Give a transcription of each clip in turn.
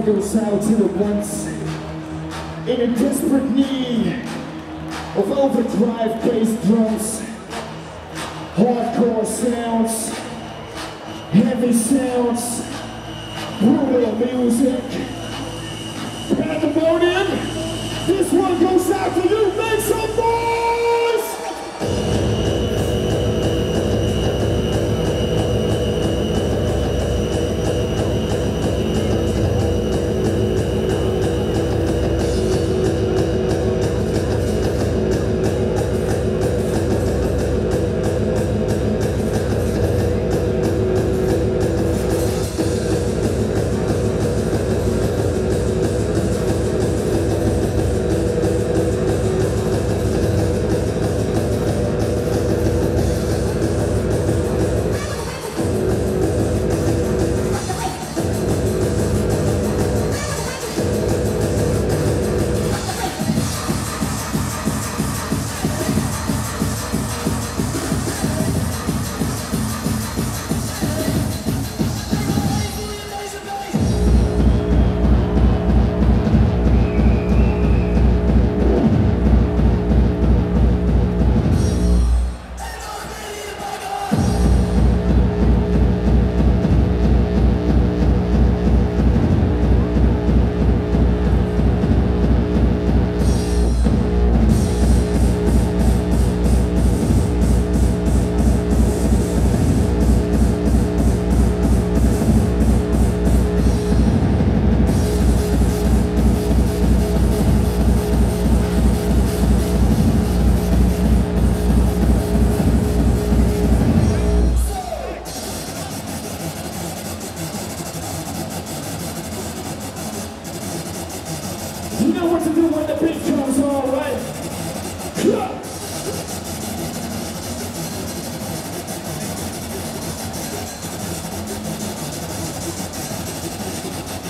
Goes out to the ones in a desperate need of overdrive bass drums, hardcore sounds, heavy sounds, brutal music, pandemonium. This one goes out to you. Make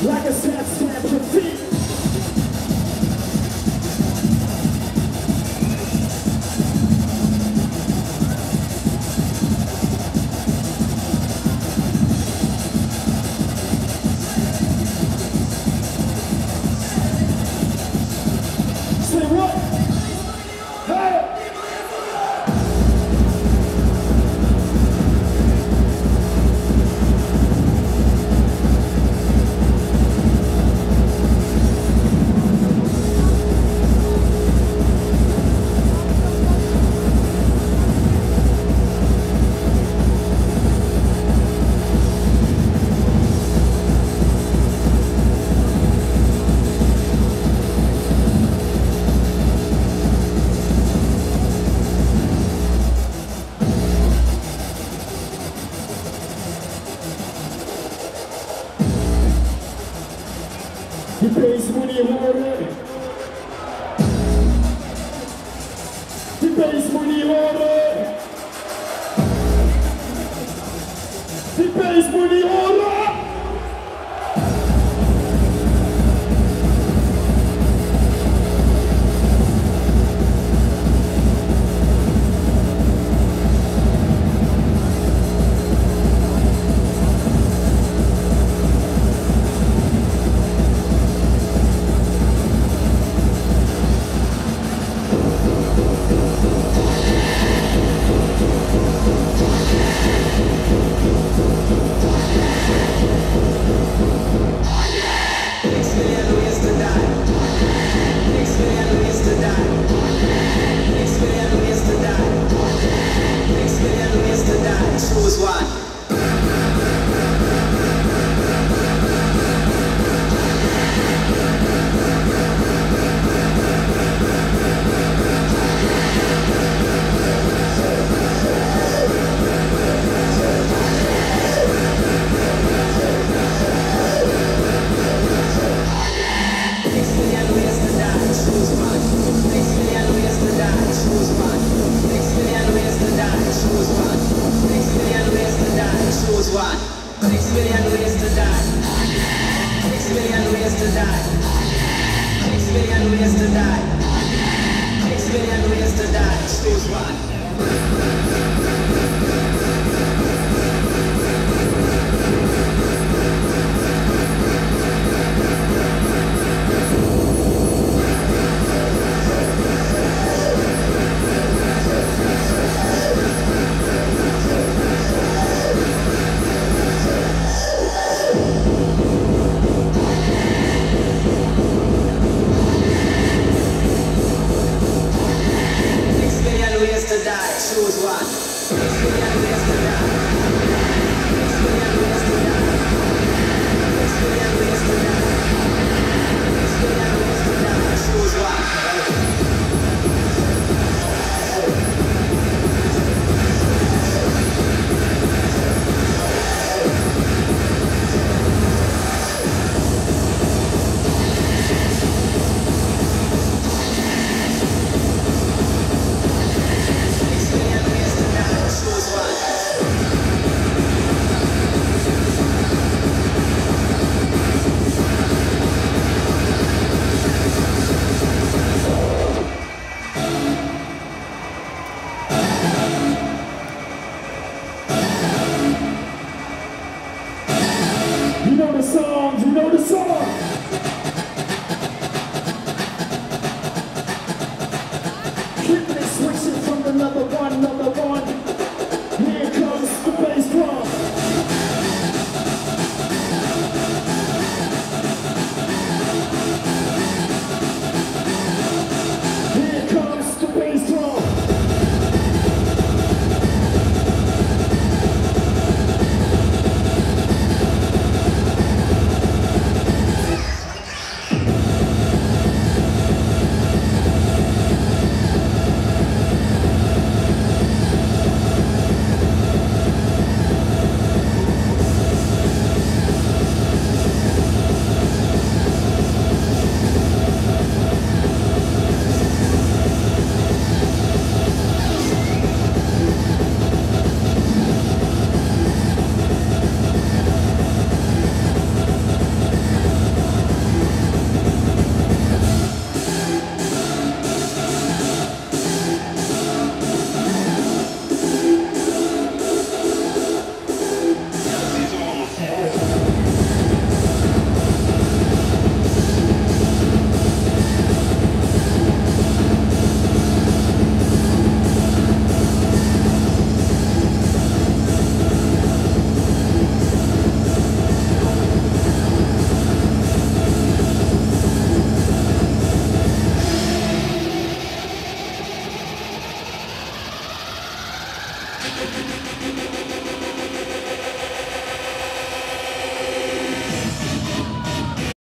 Like a sad stamp repeat. He plays Mooney Warren. He plays Mooney Warren. He. yesterday. Takes a million years to die. Takes a million years to die. Still one. Yeah.